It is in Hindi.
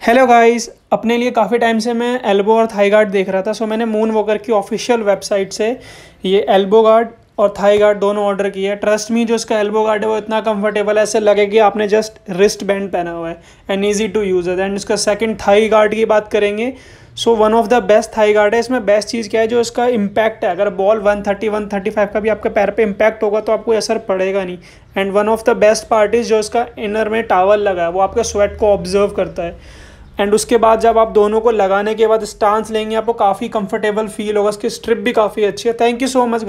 हेलो गाइस अपने लिए काफ़ी टाइम से मैं एल्बो और थाई गार्ड देख रहा था सो मैंने मून वॉकर की ऑफिशियल वेबसाइट से ये एल्बो गार्ड और थाई गार्ड दोनों ऑर्डर किया है। ट्रस्ट मी जो इसका एल्बो गार्ड है वो इतना कंफर्टेबल है, ऐसे लगे कि आपने जस्ट रिस्ट बैंड पहना हुआ है एंड ईजी टू यूज़ है। एंड इसका सेकंड थाई गार्ड की बात करेंगे so one of the best thigh guard है। इसमें बेस्ट चीज़ क्या है, जो इसका इम्पैक्ट है। अगर बॉल 130 135 का भी आपके पैर पे इम्पैक्ट होगा तो आपको असर पड़ेगा नहीं। And one of the best part is जो इसका इनर में टावल लगा है, वो आपके स्वेट को ऑब्ज़र्व करता है। एंड उसके बाद जब आप दोनों को लगाने के बाद स्टांस लेंगे, आपको काफ़ी कंफर्टेबल फील होगा। उसकी स्ट्रिप भी काफ़ी अच्छी है। Thank you so much